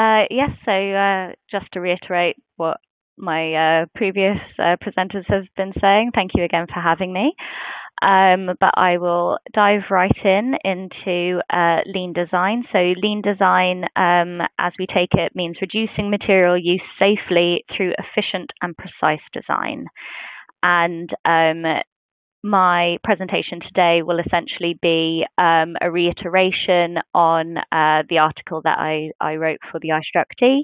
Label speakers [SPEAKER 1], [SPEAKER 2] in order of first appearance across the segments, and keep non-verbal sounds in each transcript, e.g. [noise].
[SPEAKER 1] Uh, yes, so uh, just to reiterate what my uh, previous uh, presenters have been saying, thank you again for having me. Um, but I will dive right in into uh, lean design. So, lean design, um, as we take it, means reducing material use safely through efficient and precise design. And um, my presentation today will essentially be um, a reiteration on uh, the article that I, I, wrote for the IStructE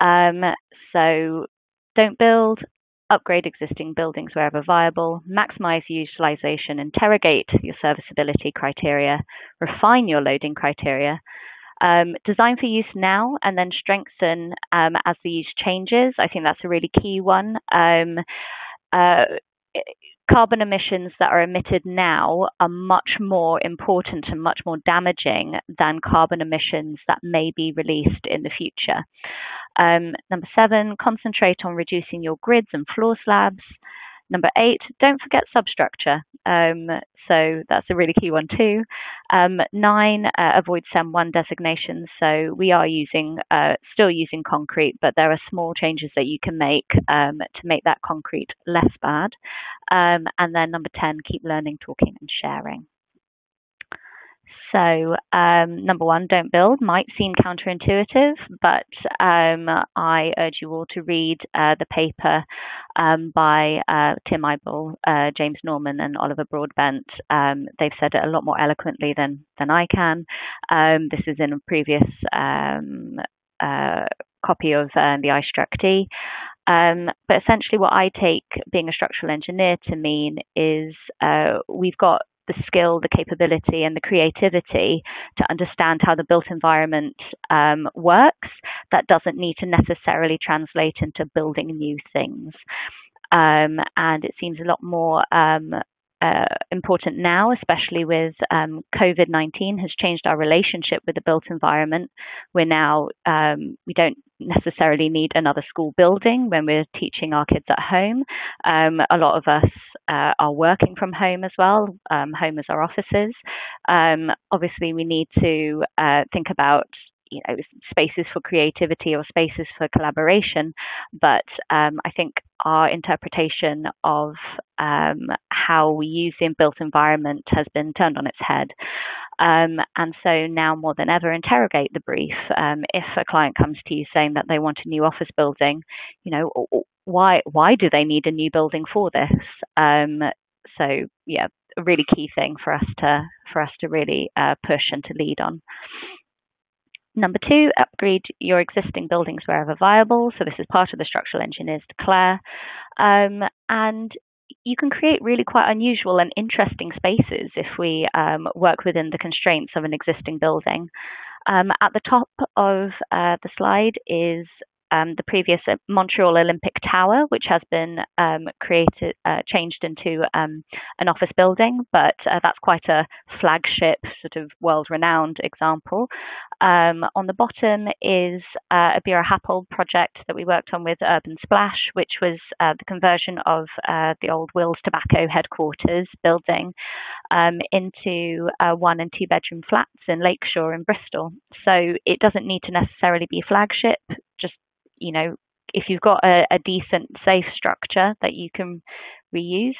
[SPEAKER 1] Um, so, don't build, upgrade existing buildings wherever viable, maximize utilization, interrogate your serviceability criteria, refine your loading criteria, um, design for use now and then strengthen um, as the use changes. I think that's a really key one. Um, uh, carbon emissions that are emitted now are much more important and much more damaging than carbon emissions that may be released in the future. Um, number seven, concentrate on reducing your grids and floor slabs. Number eight, don't forget substructure. Um, so that's a really key one too. Um, nine, uh, avoid CEM 1 designations. So we are using, uh, still using concrete, but there are small changes that you can make um, to make that concrete less bad. Um, and then number 10, keep learning, talking, and sharing. So, um, number one, don't build might seem counterintuitive, but um, I urge you all to read uh, the paper um, by uh, Tim Ibell, uh, James Norman, and Oliver Broadbent. Um, they've said it a lot more eloquently than than I can. Um, this is in a previous um, uh, copy of uh, the IStructE um, but essentially, what I take being a structural engineer to mean is uh, we've got the skill, the capability, and the creativity to understand how the built environment um, works. That doesn't need to necessarily translate into building new things. Um, and it seems a lot more um, uh, important now, especially with um, COVID 19, has changed our relationship with the built environment. We're now, um, we don't necessarily need another school building when we're teaching our kids at home. Um, a lot of us uh, are working from home as well. Um, home as our offices. Um, obviously, we need to uh, think about you know spaces for creativity or spaces for collaboration but um, i think our interpretation of um, how we use the built environment has been turned on its head. Um, and so now more than ever interrogate the brief. Um, if a client comes to you saying that they want a new office building you know why why do they need a new building for this? Um, so yeah a really key thing for us to for us to really uh, push and to lead on Number two, upgrade your existing buildings wherever viable. So this is part of the structural engineers declare. Um, and you can create really quite unusual and interesting spaces if we um, work within the constraints of an existing building. Um, at the top of uh, the slide is um, the previous uh, Montreal Olympic Tower, which has been um, created, uh, changed into um, an office building, but uh, that's quite a flagship, sort of world-renowned example. Um, on the bottom is uh, a Buro Happold project that we worked on with Urban Splash, which was uh, the conversion of uh, the old Wills Tobacco headquarters building um, into one and two bedroom flats in Lakeshore in Bristol. So it doesn't need to necessarily be flagship, just know, if you've got a, a decent, safe structure that you can reuse,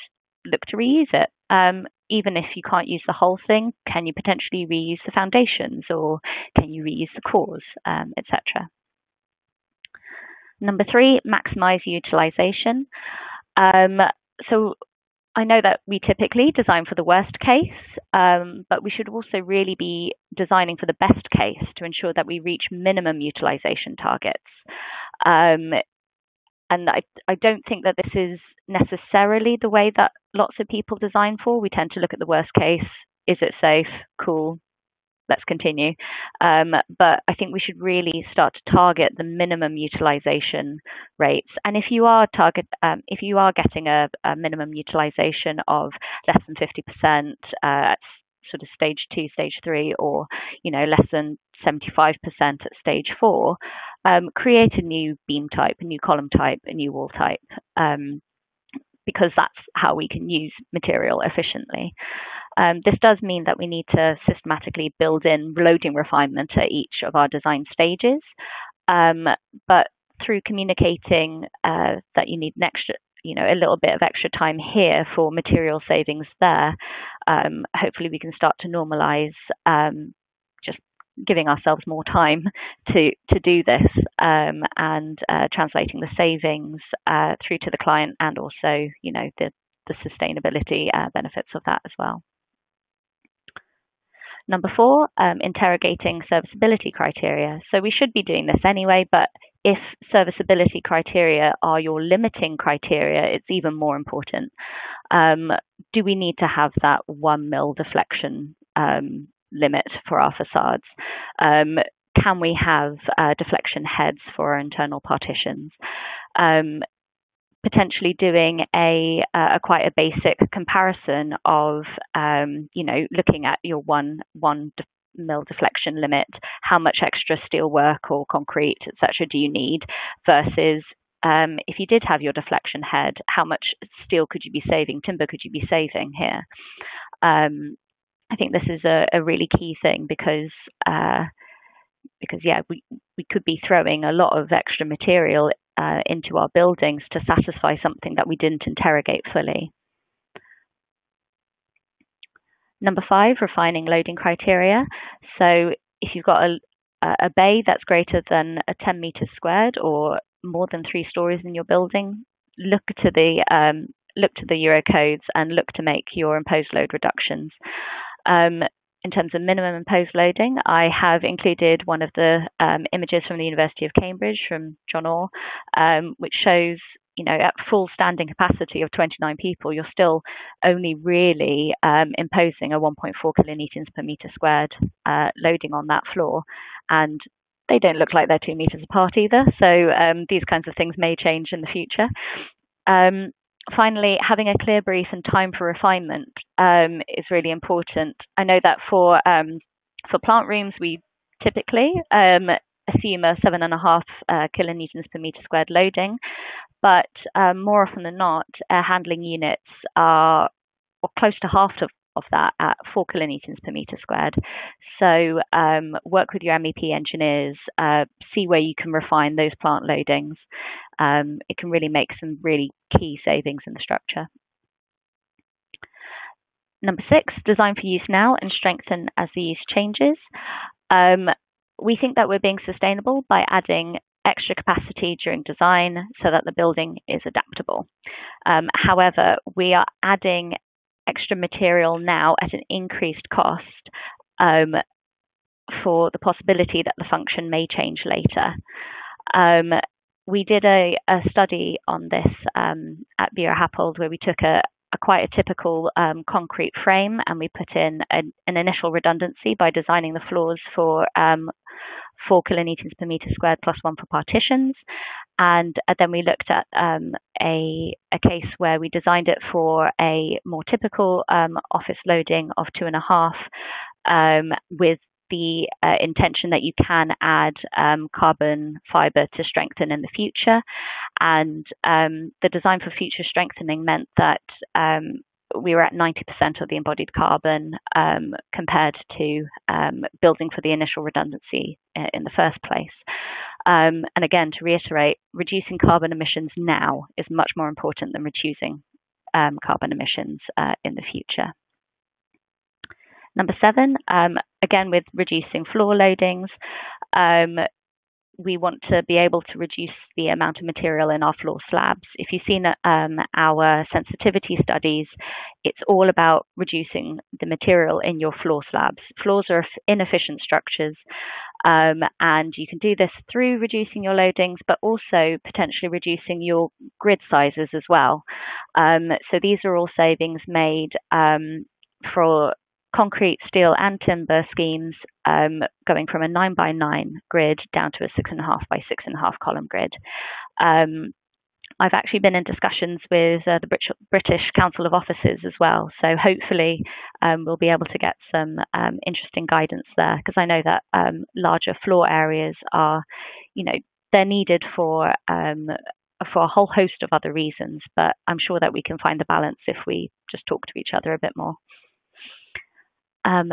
[SPEAKER 1] look to reuse it. Um, even if you can't use the whole thing, can you potentially reuse the foundations or can you reuse the cores, um, etc. Number three, maximize utilization. Um, so I know that we typically design for the worst case, um, but we should also really be designing for the best case to ensure that we reach minimum utilization targets. Um, and I, I don't think that this is necessarily the way that lots of people design for. We tend to look at the worst case. Is it safe? Cool. Let's continue. Um, but I think we should really start to target the minimum utilization rates. And if you are target, um, if you are getting a, a, minimum utilization of less than 50%, uh, sort of stage two, stage three, or you know less than 75% at stage four, um, create a new beam type, a new column type, a new wall type, um, because that's how we can use material efficiently. Um, this does mean that we need to systematically build in loading refinement at each of our design stages. Um, but through communicating uh, that you need an extra, you know, a little bit of extra time here for material savings there, um, hopefully we can start to normalize um, giving ourselves more time to to do this um, and uh, translating the savings uh, through to the client and also, you know, the the sustainability uh, benefits of that as well. Number four, um, interrogating serviceability criteria. So we should be doing this anyway, but if serviceability criteria are your limiting criteria, it's even more important. Um, do we need to have that one mil deflection um, limit for our facades? Um, can we have uh, deflection heads for our internal partitions? Um, potentially doing a, a quite a basic comparison of um, you know looking at your one one de- mil deflection limit, how much extra steel work or concrete etc. do you need versus um, if you did have your deflection head, how much steel could you be saving, timber could you be saving here? Um, I think this is a, a really key thing because uh, because yeah, we we could be throwing a lot of extra material uh, into our buildings to satisfy something that we didn't interrogate fully. Number five, refining loading criteria. So if you've got a, a bay that's greater than a 10 meters squared or more than three stories in your building, look to the um, look to the Euro codes and look to make your imposed load reductions. Um, in terms of minimum imposed loading, I have included one of the um, images from the University of Cambridge from John Orr, um, which shows, you know, at full standing capacity of 29 people, you're still only really um, imposing a 1.4 kilonewtons per meter squared uh, loading on that floor. And they don't look like they're two meters apart either. So um, these kinds of things may change in the future. Um, finally, having a clear brief and time for refinement um, is really important. I know that for um, for plant rooms, we typically um, assume a seven and a half uh, kilonewtons per meter squared loading, but um, more often than not, air handling units are or close to half of of that at four kilonewtons per meter squared. So um, work with your MEP engineers, uh, see where you can refine those plant loadings. Um, it can really make some really key savings in the structure. Number six, design for use now and strengthen as the use changes. Um, we think that we're being sustainable by adding extra capacity during design so that the building is adaptable. Um, however, we are adding extra material now at an increased cost um, for the possibility that the function may change later. Um, we did a, a, study on this um, at Buro Happold where we took a, a quite a typical um, concrete frame and we put in an, an, initial redundancy by designing the floors for um, 4 kilonewtons per meter squared plus one for partitions. And uh, then we looked at um, a, a case where we designed it for a more typical um, office loading of two and a half um, with the uh, intention that you can add um, carbon fiber to strengthen in the future. And um, the design for future strengthening meant that um, we were at 90% of the embodied carbon um, compared to um, building for the initial redundancy in the first place. Um, and again, to reiterate, reducing carbon emissions now is much more important than reducing carbon emissions uh, in the future. Number seven, um, again with reducing floor loadings, um, we want to be able to reduce the amount of material in our floor slabs. If you've seen um, our sensitivity studies, it's all about reducing the material in your floor slabs. Floors are inefficient structures, um, and you can do this through reducing your loadings, but also potentially reducing your grid sizes as well. Um, so these are all savings made um, for concrete, steel, and timber schemes um, going from a nine by nine grid down to a six and a half by six and a half column grid. Um, I've actually been in discussions with uh, the British Council of Offices as well. So hopefully um, we'll be able to get some um, interesting guidance there because I know that um, larger floor areas are, you know, they're needed for um, for a whole host of other reasons. But I'm sure that we can find the balance if we just talk to each other a bit more. Um,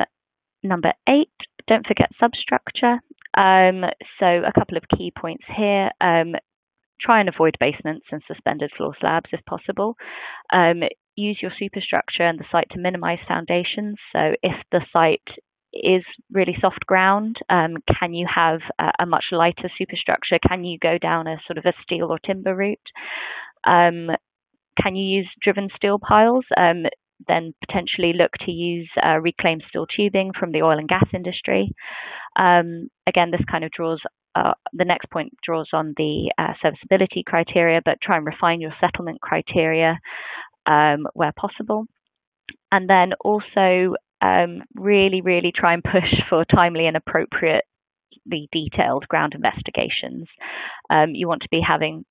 [SPEAKER 1] number eight, don't forget substructure. Um, so a couple of key points here. Um, try and avoid basements and suspended floor slabs if possible. Um, use your superstructure and the site to minimize foundations. So if the site is really soft ground, um, can you have a, a, much lighter superstructure? Can you go down a sort of a steel or timber route? Um, can you use driven steel piles? Um, then potentially look to use uh, reclaimed steel tubing from the oil and gas industry. Um, again, this kind of draws uh, the next point draws on the uh, serviceability criteria, but try and refine your settlement criteria um, where possible. And then also um, really, really try and push [laughs] for timely and appropriately detailed ground investigations. Um, you want to be having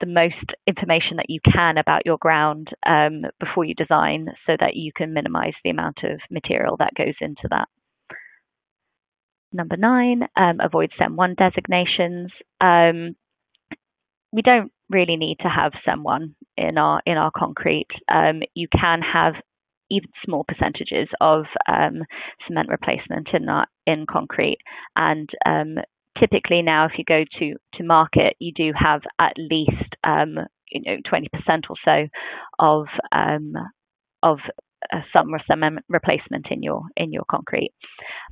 [SPEAKER 1] the, most information that you can about your ground um, before you design so that you can minimize the amount of material that goes into that. Number nine, um, avoid CEM 1 designations. Um, we don't really need to have CEM 1 in our in our concrete. Um, you can have even small percentages of um, cement replacement in that in concrete, and um, typically now, if you go to to market, you do have at least um, you know 20% or so of of uh, some cement replacement in your in your concrete.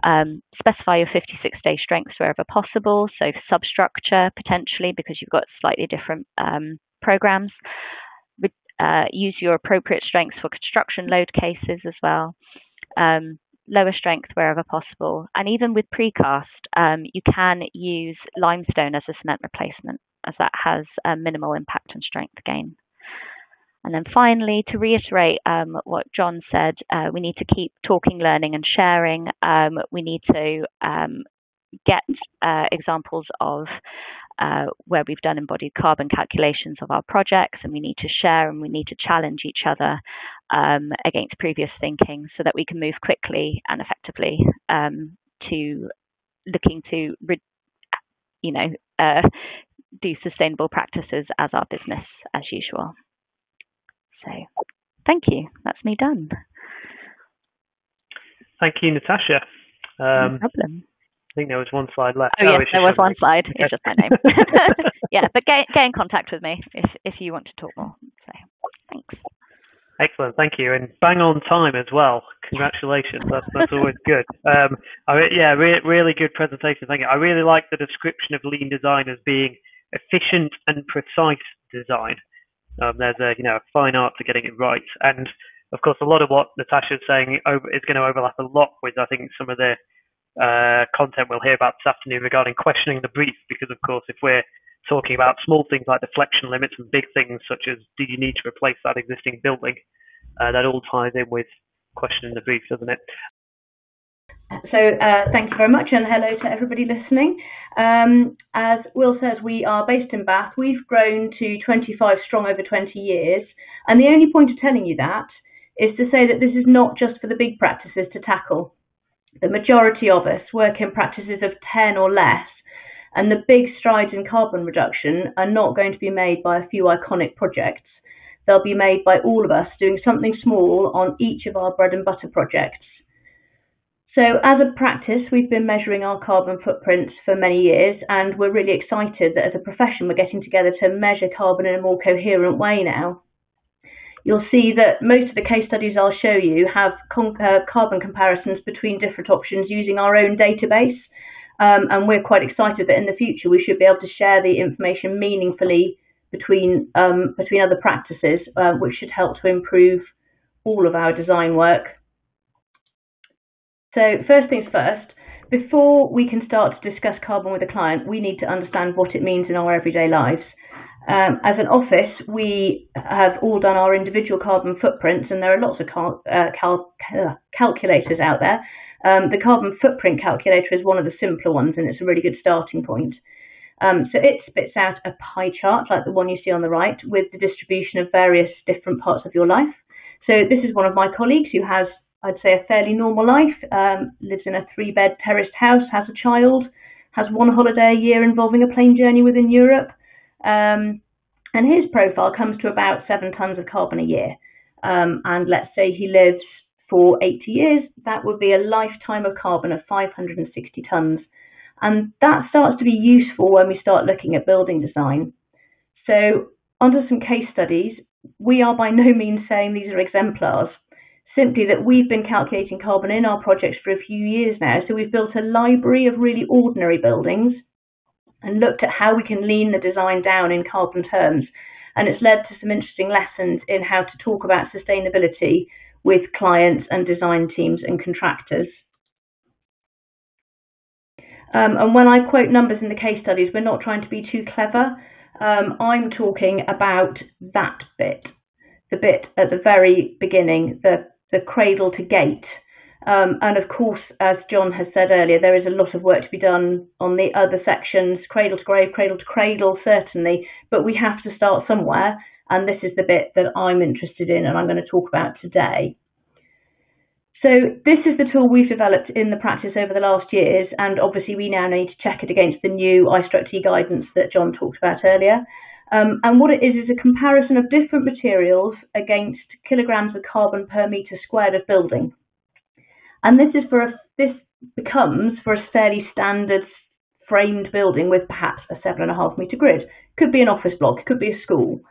[SPEAKER 1] Um, specify your 56 day strengths wherever possible. So substructure potentially because you've got slightly different um, programs. Uh, use your appropriate strengths for construction load cases as well. Um, lower strength wherever possible. And even with precast, um, you can use limestone as a cement replacement, as that has a minimal impact on strength gain. And then finally, to reiterate um, what John said, uh, we need to keep talking, learning, and sharing. Um, we need to um, get uh, examples of uh, where we've done embodied carbon calculations of our projects, and we need to share and we need to challenge each other um, against previous thinking so that we can move quickly and effectively um, to looking to, you know, uh, do sustainable practices as our business as usual. So thank you. That's me done.
[SPEAKER 2] Thank you, Natasha.
[SPEAKER 1] Um, no problem.
[SPEAKER 2] I think there was one slide left.
[SPEAKER 1] Oh, oh yes, there was one slide. It's just my name. [laughs] yeah, but get, get in contact with me if, if you want to talk more. So thanks.
[SPEAKER 2] Excellent, thank you, and bang on time as well. Congratulations, that's that's always good. Um, I, yeah, re- really good presentation. Thank you. I really like the description of lean design as being efficient and precise design. Um, there's a you know a fine art to getting it right, and of course a lot of what Natasha is saying is going to overlap a lot with I think some of the uh, content we'll hear about this afternoon regarding questioning the brief, because of course if we're talking about small things like deflection limits and big things such as do you need to replace that existing building, uh, that all ties in with questioning the brief, doesn't it?
[SPEAKER 3] So uh, thank you very much and hello to everybody listening. Um, as Will says, we are based in Bath. We've grown to 25 strong over 20 years. And the only point of telling you that is to say that this is not just for the big practices to tackle. The majority of us work in practices of 10 or less. And the big strides in carbon reduction are not going to be made by a few iconic projects. They'll be made by all of us doing something small on each of our bread and butter projects so as a practice, we've been measuring our carbon footprints for many years, and we're really excited that as a profession, we're getting together to measure carbon in a more coherent way now. You'll see that most of the case studies I'll show you have carbon comparisons between different options using our own database. Um, and we're quite excited that in the future we should be able to share the information meaningfully between um, between other practices, uh, which should help to improve all of our design work so first things first, before we can start to discuss carbon with a client, we need to understand what it means in our everyday lives. Um, as an office, we have all done our individual carbon footprints, and there are lots of cal- uh, cal- calculators out there. Um, the carbon footprint calculator is one of the simpler ones, and it's a really good starting point. Um, so it spits out a pie chart like the one you see on the right with the distribution of various different parts of your life. So this is one of my colleagues who has I'd say, a fairly normal life, um, lives in a three bed terraced house, has a child, has one holiday a year involving a plane journey within Europe. Um, and his profile comes to about seven tons of carbon a year. Um, and let's say he lives for 80 years, that would be a lifetime of carbon of 560 tons. And that starts to be useful when we start looking at building design. So onto some case studies. We are by no means saying these are exemplars, simply that we've been calculating carbon in our projects for a few years now. So we've built a library of really ordinary buildings and looked at how we can lean the design down in carbon terms. And it's led to some interesting lessons in how to talk about sustainability with clients and design teams and contractors. Um, and when I quote numbers in the case studies, we're not trying to be too clever. Um, I'm talking about that bit, the bit at the very beginning, the, the cradle to gate. Um, and of course, as John has said earlier, there is a lot of work to be done on the other sections, cradle to grave, cradle to cradle, certainly, but we have to start somewhere. And this is the bit that I'm interested in and I'm going to talk about today. So this is the tool we've developed in the practice over the last years, and obviously we now need to check it against the new IStructE guidance that John talked about earlier. Um, and what it is is a comparison of different materials against kilograms of carbon per metre squared of building. And this is for a, this becomes for a fairly standard framed building with perhaps a seven and a half metre grid. Could be an office block, could be a school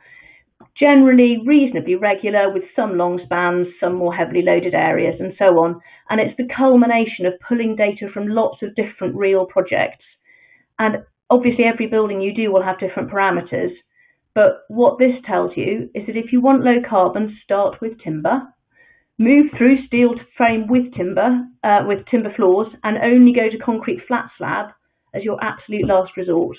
[SPEAKER 3] generally reasonably regular with some long spans, some more heavily loaded areas and so on. And it's the culmination of pulling data from lots of different real projects. And obviously every building you do will have different parameters. But what this tells you is that if you want low carbon, start with timber, move through steel frame with timber, uh, with timber floors, and only go to concrete flat slab as your absolute last resort.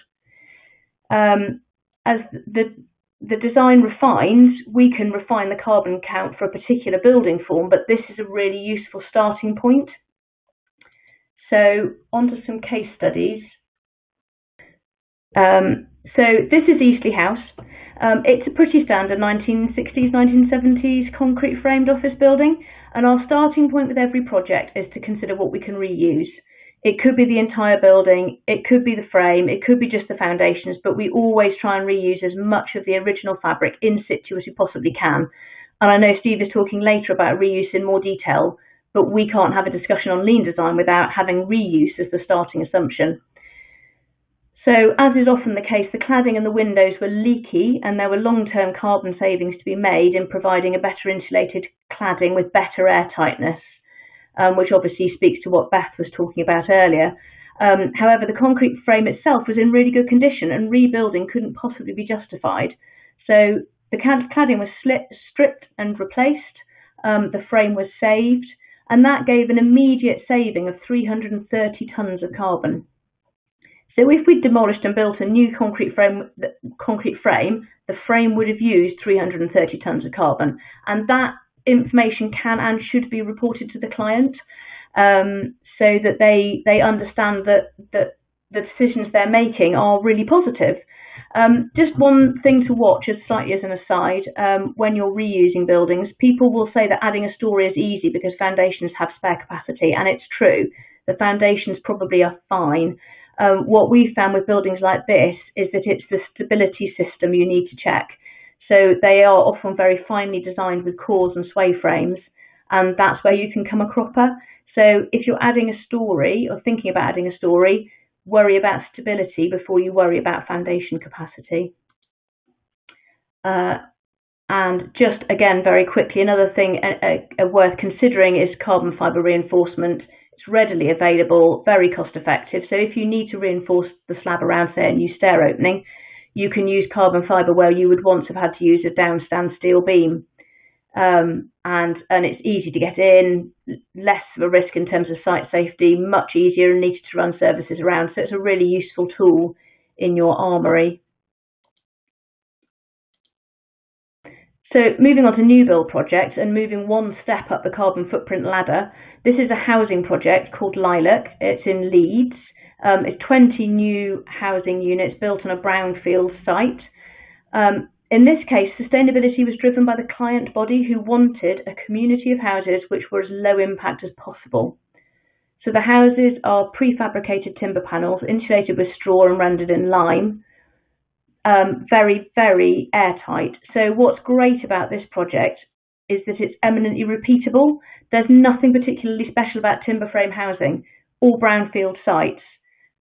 [SPEAKER 3] Um, as the the design refines, we can refine the carbon count for a particular building form, but this is a really useful starting point. So onto some case studies. Um, so this is Eastleigh House. Um, it's a pretty standard 1960s, 1970s concrete framed office building, and our starting point with every project is to consider what we can reuse. It could be the entire building, it could be the frame, it could be just the foundations, but we always try and reuse as much of the original fabric in situ as we possibly can. And I know Steve is talking later about reuse in more detail, but we can't have a discussion on lean design without having reuse as the starting assumption. So, as is often the case, the cladding and the windows were leaky, and there were long term carbon savings to be made in providing a better insulated cladding with better air tightness um, which obviously speaks to what Beth was talking about earlier. Um, however, the concrete frame itself was in really good condition and rebuilding couldn't possibly be justified. So the cladding was slit, stripped and replaced, um, the frame was saved, and that gave an immediate saving of 330 tonnes of carbon. So if we'd demolished and built a new concrete frame, concrete frame, the frame would have used 330 tonnes of carbon, and that information can and should be reported to the client um, so that they they understand that that the decisions they're making are really positive. Um, just one thing to watch, as slightly as an aside, um, when you're reusing buildings, people will say that adding a story is easy because foundations have spare capacity, and it's true. The foundations probably are fine. Um, what we found with buildings like this is that it's the stability system you need to check. So they are often very finely designed with cores and sway frames, and that's where you can come a cropper. So if you're adding a story or thinking about adding a story, worry about stability before you worry about foundation capacity. Uh, and just again, very quickly, another thing uh, uh, worth considering is carbon fibre reinforcement. It's readily available, very cost effective. So if you need to reinforce the slab around, say, a new stair opening, you can use carbon fibre where you would once have had to use a downstand steel beam. Um, and and it's easy to get in, less of a risk in terms of site safety, much easier and neater to run services around. So it's a really useful tool in your armoury. So moving on to new build projects and moving one step up the carbon footprint ladder, this is a housing project called Lilac. It's in Leeds um, it's 20 new housing units built on a brownfield site. Um, in this case, sustainability was driven by the client body who wanted a community of houses which were as low impact as possible. So the houses are prefabricated timber panels insulated with straw and rendered in lime. Um, very, very airtight. So what's great about this project is that it's eminently repeatable. There's nothing particularly special about timber frame housing. All brownfield sites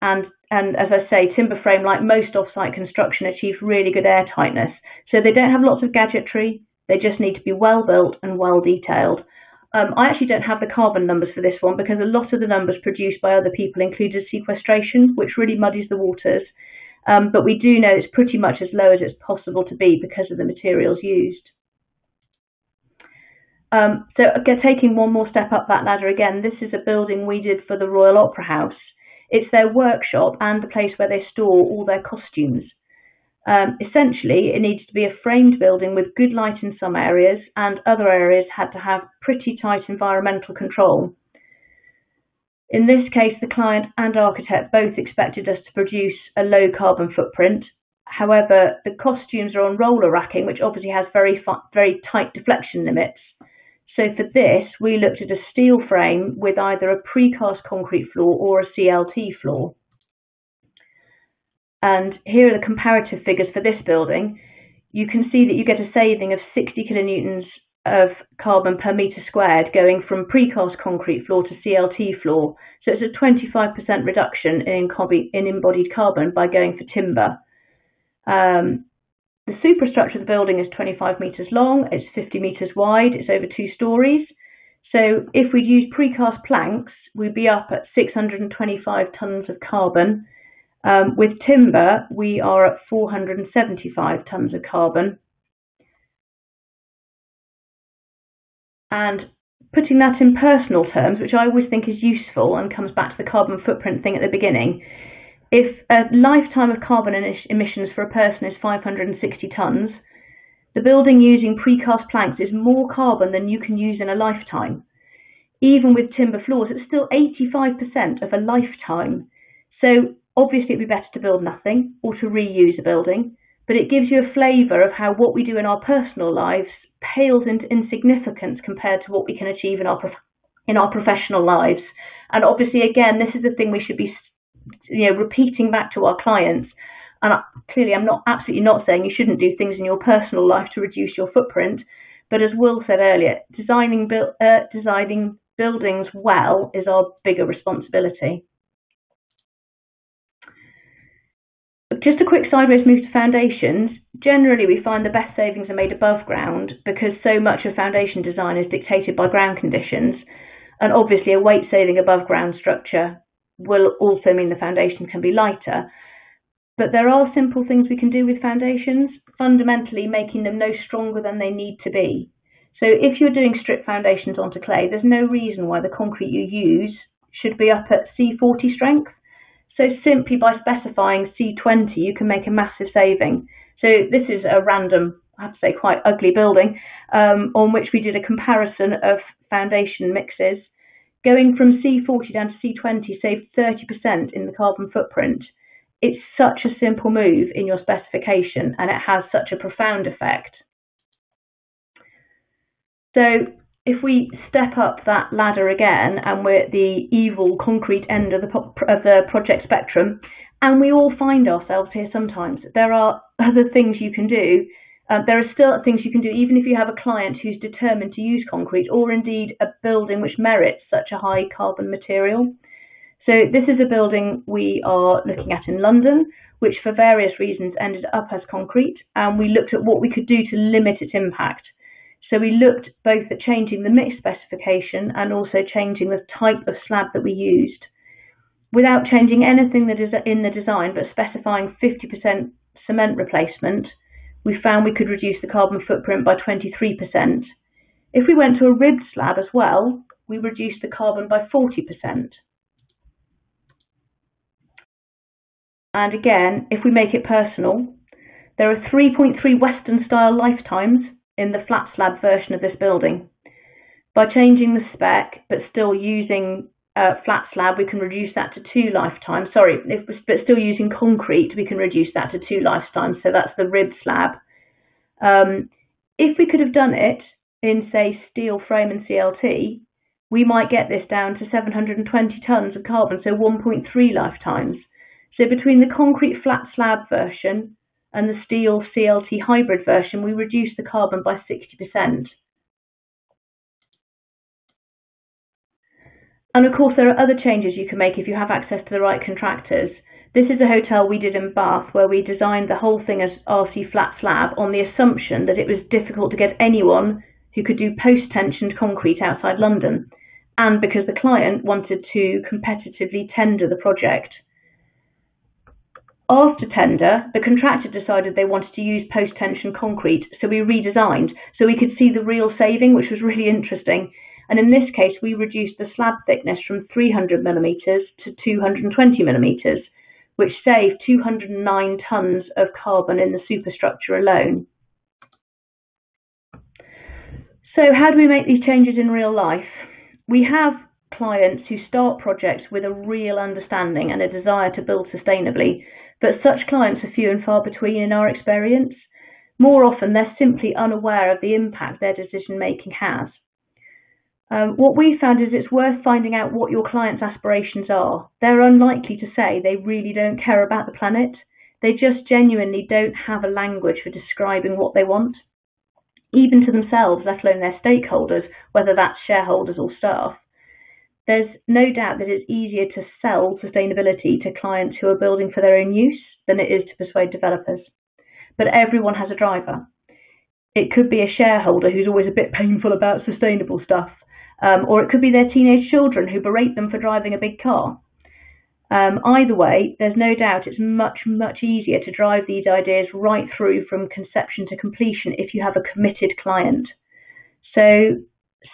[SPEAKER 3] and and as I say, timber frame, like most off-site construction, achieves really good air tightness. So they don't have lots of gadgetry. They just need to be well built and well detailed. Um, I actually don't have the carbon numbers for this one because a lot of the numbers produced by other people included sequestration, which really muddies the waters. Um, but we do know it's pretty much as low as it's possible to be because of the materials used. Um, so taking one more step up that ladder again, this is a building we did for the Royal Opera House. It's their workshop and the place where they store all their costumes. Um, essentially, it needs to be a framed building with good light in some areas, and other areas had to have pretty tight environmental control. In this case, the client and architect both expected us to produce a low carbon footprint. However, the costumes are on roller racking, which obviously has very, very tight deflection limits. So for this, we looked at a steel frame with either a precast concrete floor or a CLT floor. And here are the comparative figures for this building. You can see that you get a saving of 60 kilonewtons of carbon per metre squared going from precast concrete floor to CLT floor. So it's a 25% reduction in, in embodied carbon by going for timber. Um, the superstructure of the building is 25 metres long, it's 50 metres wide, it's over two stories. So if we'd use precast planks, we'd be up at 625 tonnes of carbon. Um, with timber, we are at 475 tonnes of carbon. And putting that in personal terms, which I always think is useful and comes back to the carbon footprint thing at the beginning, if a lifetime of carbon emissions for a person is 560 tonnes, the building using precast planks is more carbon than you can use in a lifetime. Even with timber floors, it's still 85% of a lifetime. So obviously it'd be better to build nothing or to reuse a building, but it gives you a flavour of how what we do in our personal lives pales into insignificance compared to what we can achieve in our in our professional lives. And obviously, again, this is the thing we should be you know, repeating back to our clients. And clearly, I'm not absolutely not saying you shouldn't do things in your personal life to reduce your footprint. But as Will said earlier, designing, uh, designing buildings well is our bigger responsibility. Just a quick sideways move to foundations. Generally, we find the best savings are made above ground because so much of foundation design is dictated by ground conditions. And obviously, a weight saving above ground structure will also mean the foundation can be lighter. But there are simple things we can do with foundations, fundamentally making them no stronger than they need to be. So if you're doing strip foundations onto clay, there's no reason why the concrete you use should be up at C40 strength. So simply by specifying C20, you can make a massive saving. So this is a random, I have to say, quite ugly building um, on which we did a comparison of foundation mixes Going from C40 down to C20 saved 30% in the carbon footprint. It's such a simple move in your specification and it has such a profound effect. So if we step up that ladder again and we're at the evil concrete end of the, of the project spectrum, and we all find ourselves here sometimes, there are other things you can do um, there are still things you can do, even if you have a client who's determined to use concrete, or indeed a building which merits such a high carbon material. So this is a building we are looking at in London, which for various reasons ended up as concrete, and we looked at what we could do to limit its impact. So we looked both at changing the mix specification and also changing the type of slab that we used. Without changing anything that is in the design, but specifying 50% cement replacement, we found we could reduce the carbon footprint by 23%. If we went to a ribbed slab as well, we reduced the carbon by 40%. And again, if we make it personal, there are 3.3 Western style lifetimes in the flat slab version of this building. By changing the spec but still using uh, flat slab, we can reduce that to two lifetimes. Sorry, if, but still using concrete, we can reduce that to two lifetimes. So that's the rib slab. Um, if we could have done it in, say, steel frame and CLT, we might get this down to 720 tonnes of carbon, so 1.3 lifetimes. So between the concrete flat slab version and the steel CLT hybrid version, we reduce the carbon by 60%. And of course, there are other changes you can make if you have access to the right contractors. This is a hotel we did in Bath where we designed the whole thing as RC flat slab on the assumption that it was difficult to get anyone who could do post tensioned concrete outside London, and because the client wanted to competitively tender the project. After tender, the contractor decided they wanted to use post tension concrete, so we redesigned so we could see the real saving, which was really interesting. And in this case, we reduced the slab thickness from 300 millimetres to 220 millimetres, which saved 209 tonnes of carbon in the superstructure alone. So how do we make these changes in real life? We have clients who start projects with a real understanding and a desire to build sustainably, but such clients are few and far between in our experience. More often, they're simply unaware of the impact their decision making has. Um, what we found is it's worth finding out what your client's aspirations are. They're unlikely to say they really don't care about the planet. They just genuinely don't have a language for describing what they want, even to themselves, let alone their stakeholders, whether that's shareholders or staff. There's no doubt that it's easier to sell sustainability to clients who are building for their own use than it is to persuade developers. But everyone has a driver. It could be a shareholder who's always a bit [laughs] painful about sustainable stuff um, or it could be their teenage children who berate them for driving a big car. Um, either way, there's no doubt it's much, much easier to drive these ideas right through from conception to completion if you have a committed client. So,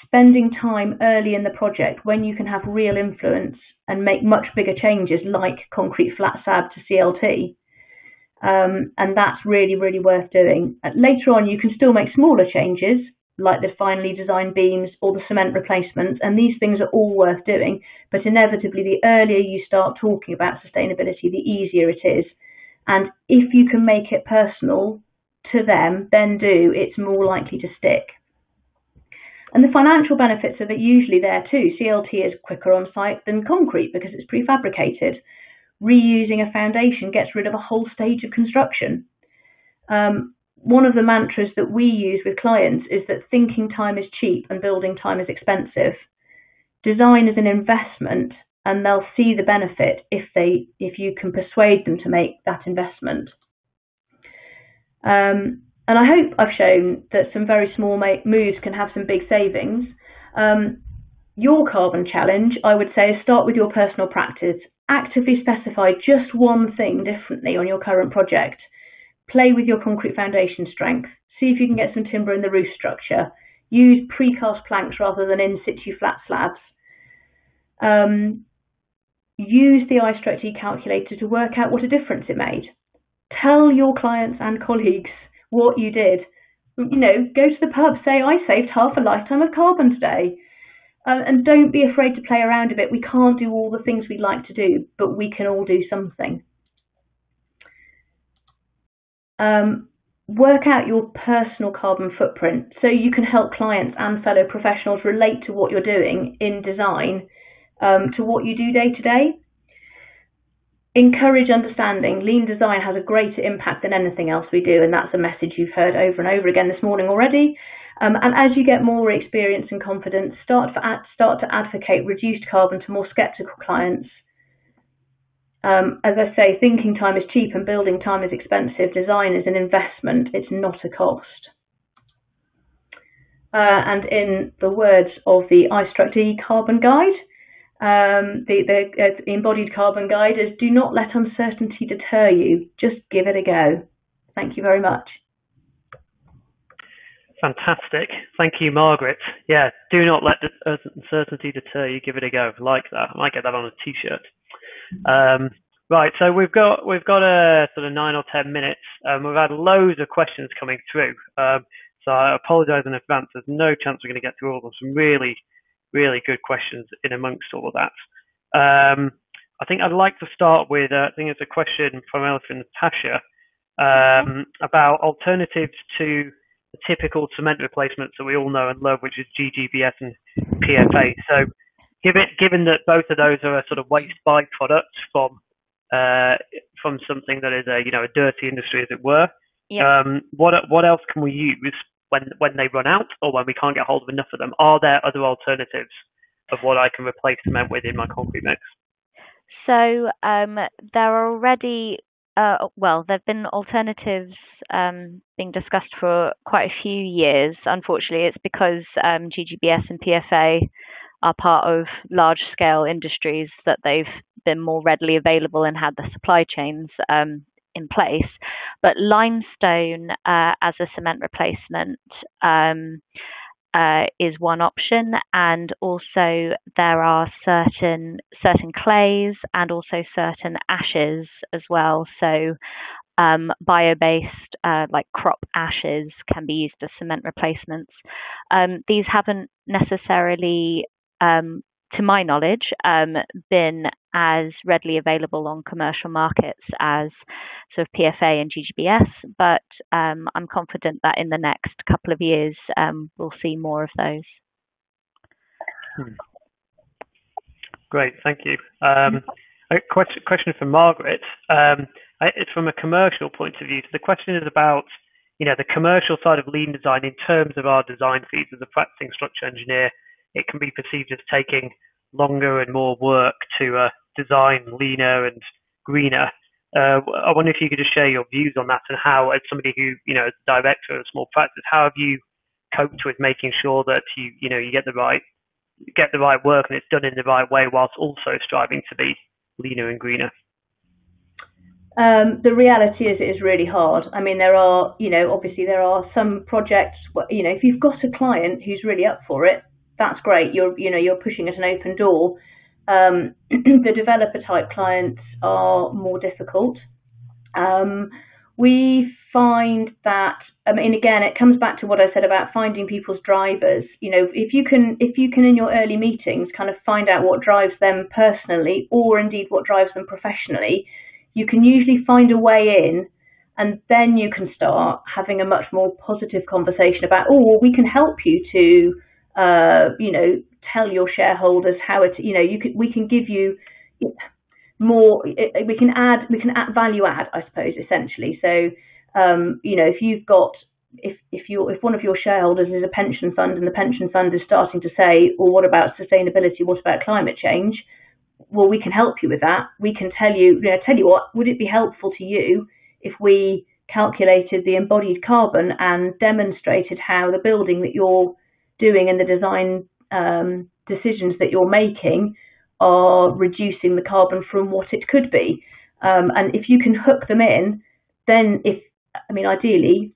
[SPEAKER 3] spending time early in the project when you can have real influence and make much bigger changes like concrete flat slab to CLT. Um, and that's really, really worth doing. Later on, you can still make smaller changes, like the finely designed beams or the cement replacements, and these things are all worth doing. But inevitably, the earlier you start talking about sustainability, the easier it is. And if you can make it personal to them, then do, it's more likely to stick. And the financial benefits are that usually there too. CLT is quicker on site than concrete because it's prefabricated. Reusing a foundation gets rid of a whole stage of construction. Um, one of the mantras that we use with clients is that thinking time is cheap and building time is expensive. Design is an investment and they'll see the benefit if they if you can persuade them to make that investment. Um, and I hope I've shown that some very small moves can have some big savings. Um, your carbon challenge, I would say, is start with your personal practice. Actively specify just one thing differently on your current project Play with your concrete foundation strength. See if you can get some timber in the roof structure. Use precast planks rather than in situ flat slabs. Um, use the IStructE calculator to work out what a difference it made. Tell your clients and colleagues what you did. You know, go to the pub, say, I saved half a lifetime of carbon today. Uh, and don't be afraid to play around a bit. We can't do all the things we'd like to do, but we can all do something. Um, work out your personal carbon footprint so you can help clients and fellow professionals relate to what you're doing in design um, to what you do day to day. Encourage understanding. Lean design has a greater impact than anything else we do, and that's a message you've heard over and over again this morning already. Um, and as you get more experience and confidence, start, for, start to advocate reduced carbon to more sceptical clients um, as I say, thinking time is cheap and building time is expensive. Design is an investment, it's not a cost. Uh, and in the words of the IStructE Carbon Guide, um, the, the, uh, the embodied carbon guide is do not let uncertainty deter you, just give it a go. Thank you very much.
[SPEAKER 2] Fantastic. Thank you, Margaret. Yeah, do not let uncertainty deter you. Give it a go. like that. I might get that on a t-shirt. Um, right, so we've got we've got a sort of nine or ten minutes. Um, we've had loads of questions coming through. Um, so I apologise in advance. There's no chance we're going to get through all of them. Some really, really good questions in amongst all of that. Um, I think I'd like to start with, uh, I think it's a question from Elephant Natasha um, about alternatives to the typical cement replacements that we all know and love, which is GGBS and PFA. So given given that both of those are a sort of waste byproduct from uh, from something that is a you know a dirty industry as it were. Yep. Um, what what else can we use when when they run out or when we can't get hold of enough of them? Are there other alternatives of what I can replace cement with in my concrete mix?
[SPEAKER 1] So um, there are already, uh, well, there have been alternatives um, being discussed for quite a few years. Unfortunately, it's because um, GGBS and PFA are part of large scale industries that they've been more readily available and had the supply chains um, in place. But limestone uh, as a cement replacement um, uh, is one option, and also there are certain certain clays and also certain ashes as well. So um, bio-based uh, like crop ashes can be used as cement replacements. Um, these haven't necessarily um, to my knowledge, um, been as readily available on commercial markets as sort of PFA and GGBS, but um, I'm confident that in the next couple of years um, we'll see more of those.
[SPEAKER 2] Hmm. Great, thank you. Um, a question, question for Margaret. Um, it's from a commercial point of view. So the question is about you know the commercial side of lean design in terms of our design fees as a practicing structural engineer it can be perceived as taking longer and more work to uh, design leaner and greener. Uh, I wonder if you could just share your views on that and how, as somebody who, you know, as director of a small practice, how have you coped with making sure that you, you know, you get the right, get the right work and it's done in the right way whilst also striving to be leaner and greener?
[SPEAKER 3] Um, the reality is it is really hard. I mean, there are, you know, obviously there are some projects, you know, if you've got a client who's really up for it, that's great. You're you know you're pushing at an open door. Um, [clears throat] the developer type clients are more difficult. Um, we find that I mean again it comes back to what I said about finding people's drivers. You know if you can if you can in your early meetings kind of find out what drives them personally or indeed what drives them professionally, you can usually find a way in and then you can start having a much more positive conversation about oh well, we can help you to uh, you know, tell your shareholders how it, you know, you can, we can give you more, we can add, we can add value add, I suppose, essentially. So, um, you know, if you've got, if, if you if one of your shareholders is a pension fund and the pension fund is starting to say, well, what about sustainability? What about climate change? Well, we can help you with that. We can tell you, you know, tell you what, would it be helpful to you if we calculated the embodied carbon and demonstrated how the building that you're doing and the design um, decisions that you're making are reducing the carbon from what it could be. Um, and if you can hook them in, then if I mean ideally,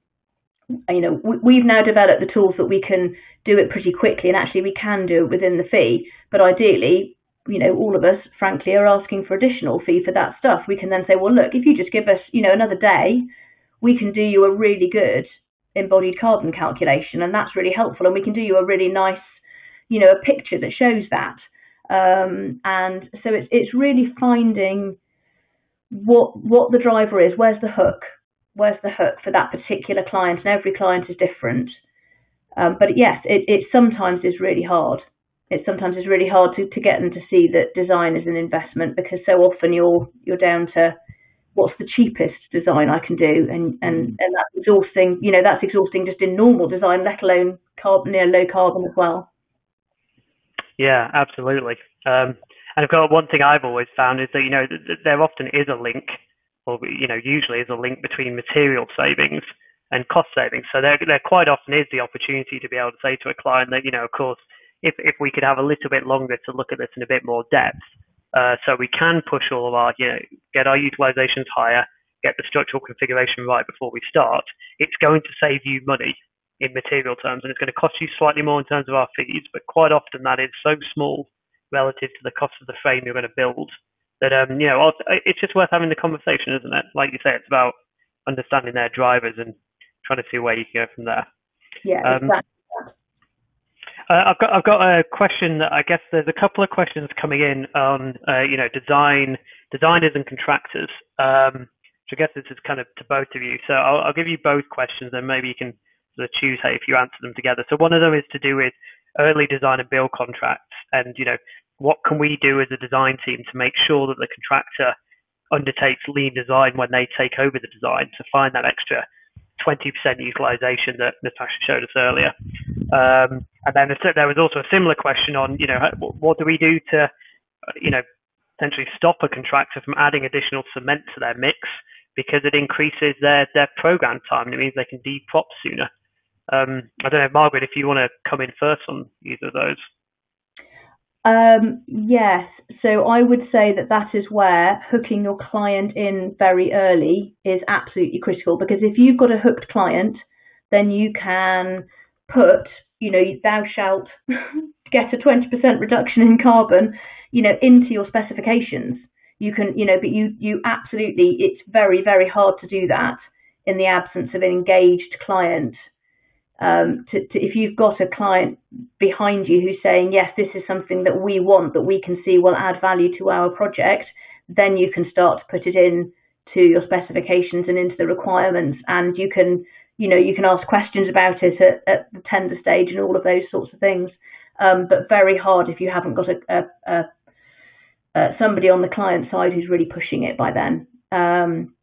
[SPEAKER 3] you know, we, have now developed the tools that we can do it pretty quickly, and actually we can do it within the fee. But ideally, you know, all of us, frankly, are asking for additional fee for that stuff. We can then say, well, look, if you just give us, you know, another day, we can do you a really good embodied carbon calculation, and that's really helpful. And we can do you a really nice, you know, a picture that shows that. Um, and so it's it's really finding what what the driver is. Where's the hook? Where's the hook for that particular client? And every client is different. Um, but yes, it, it sometimes is really hard. It sometimes is really hard to, to get them to see that design is an investment because so often you're you're down to what's the cheapest design I can do, and and mm. and that's exhausting. You know, that's exhausting just in normal design, let alone carbon, you know, low carbon as well.
[SPEAKER 2] Yeah, absolutely. Um, and of course, one thing I've always found is that you know there often is a link, or you know, usually is a link between material savings and cost savings. So there, there quite often is the opportunity to be able to say to a client that you know, of course, if if we could have a little bit longer to look at this in a bit more depth, uh, so we can push all of our, you know, get our utilizations higher, get the structural configuration right before we start. It's going to save you money in material terms, and it's going to cost you slightly more in terms of our fees, but quite often that is so small relative to the cost of the frame you're going to build that, um, you know, it's just worth having the conversation, isn't it? Like you say, it's about understanding their drivers and trying to see where you can go from there.
[SPEAKER 3] Yeah, um, exactly.
[SPEAKER 2] Uh, I've got I've got a question that I guess there's a couple of questions coming in on uh, you know design designers and contractors. Um, I guess this is kind of to both of you. So I'll, I'll give you both questions and maybe you can sort of choose how if you answer them together. So one of them is to do with early design and build contracts and you know what can we do as a design team to make sure that the contractor undertakes lean design when they take over the design to find that extra 20% utilization that Natasha showed us earlier. Um, and then there was also a similar question on, you know, what do we do to, you know, essentially stop a contractor from adding additional cement to their mix because it increases their, their program time. And it means they can deprop sooner. Um, I don't know, Margaret, if you want to come in first on either of those.
[SPEAKER 3] Um, yes. So I would say that that is where hooking your client in very early is absolutely critical because if you've got a hooked client, then you can put, you know, thou shalt [laughs] get a 20% reduction in carbon, you know, into your specifications. You can, you know, but you, you absolutely, it's very, very hard to do that in the absence of an engaged client um, to, to, if you've got a client behind you who's saying, yes, this is something that we want, that we can see will add value to our project, then you can start to put it in to your specifications and into the requirements. And you can, you know, you can ask questions about it at, at the tender stage and all of those sorts of things. Um, but very hard if you haven't got a, a, a, a, somebody on the client side who's really pushing it by then. Um,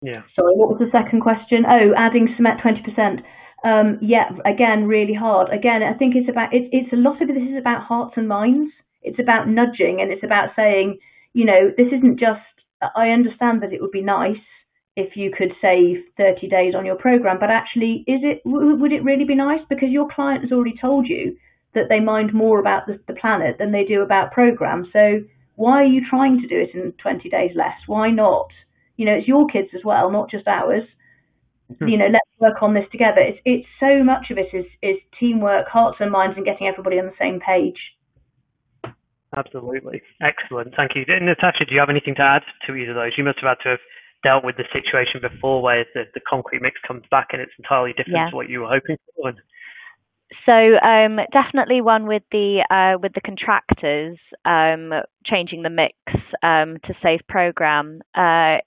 [SPEAKER 2] yeah.
[SPEAKER 3] Sorry, what was the second question? Oh, adding cement 20% um, yeah, again, really hard. Again, I think it's about it's it's a lot of this is about hearts and minds. It's about nudging, and it's about saying, you know, this isn't just. I understand that it would be nice if you could save 30 days on your program, but actually, is it would it really be nice because your client has already told you that they mind more about the, the planet than they do about programs. So why are you trying to do it in 20 days less? Why not? You know, it's your kids as well, not just ours. Hmm. You know, let's work on this together. It's it's so much of it is is teamwork, hearts and minds, and getting everybody on the same page.
[SPEAKER 2] Absolutely, excellent. Thank you, Natasha. Do you have anything to add to either of those? You must have had to have dealt with the situation before, where the, the concrete mix comes back and it's entirely different yeah. to what you were hoping for.
[SPEAKER 1] So um, definitely one with the uh, with the contractors um, changing the mix um, to save program. Uh,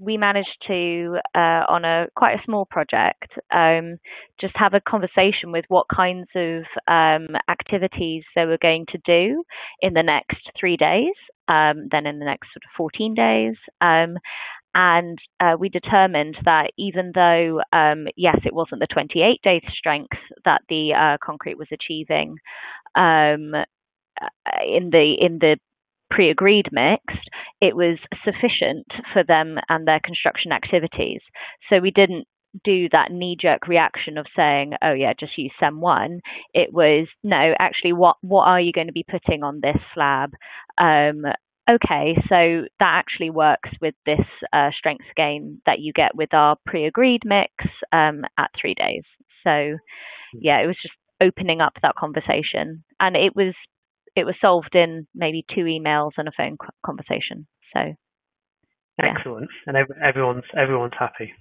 [SPEAKER 1] we managed to, uh, on a quite a small project, um, just have a conversation with what kinds of um, activities they were going to do in the next three days, um, then in the next sort of 14 days. Um, and uh, we determined that even though, um, yes, it wasn't the 28 days strength that the uh, concrete was achieving, uh, in the in the pre-agreed mixed, it was sufficient for them and their construction activities. So we didn't do that knee-jerk reaction of saying, "Oh yeah, just use CEM one." It was no, actually, what what are you going to be putting on this slab? Um, okay, so that actually works with this uh, strength gain that you get with our pre-agreed mix um, at three days. So yeah, it was just opening up that conversation, and it was it was solved in maybe two emails and a phone conversation. So
[SPEAKER 2] excellent, and everyone's everyone's happy.